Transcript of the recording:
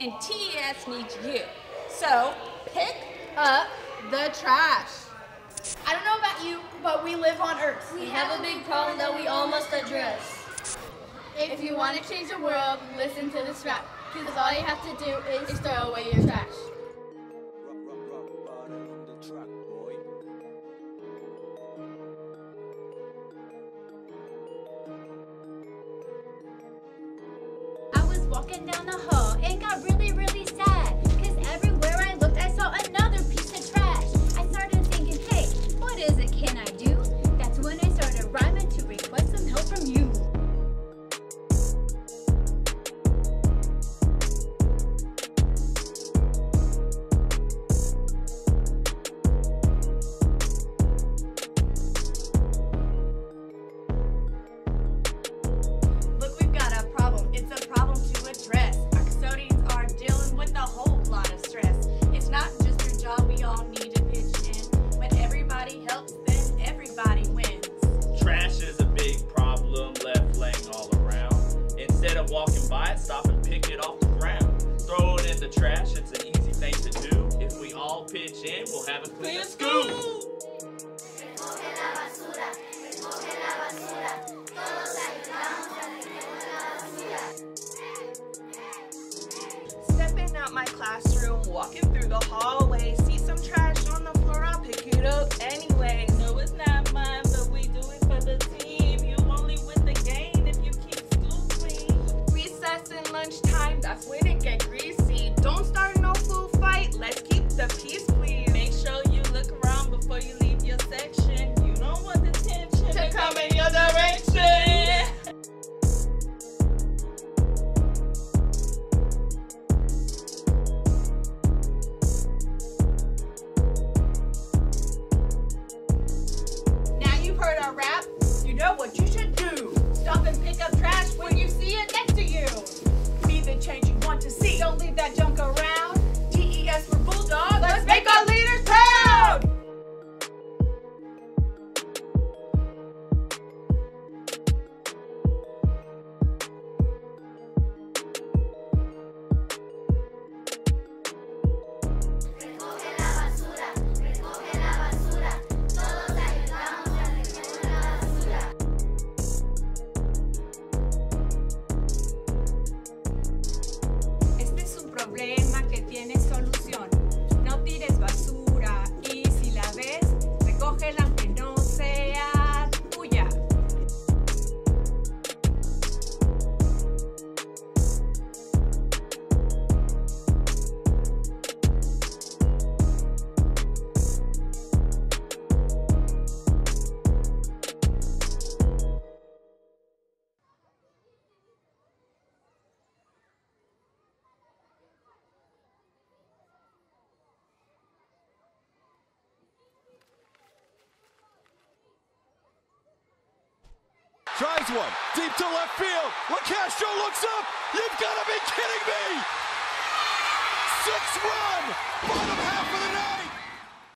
and TES needs you. So pick up the trash. I don't know about you, but we live on Earth. We have a big problem that we all must address. If you want to change the world, listen to this rap. Because all you have to do is throw away your trash. Walking down the hall. And got really, really walking by it, stop and pick it off the ground. Throw it in the trash, it's an easy thing to do. If we all pitch in, we'll have a clean school. Stepping out my classroom, walking through the hallway, Now you've heard our rap, you know what you should do. Stop and pick up trash when you see it Tries one. Deep to left field. LaCastro looks up. You've got to be kidding me. Six run. Bottom half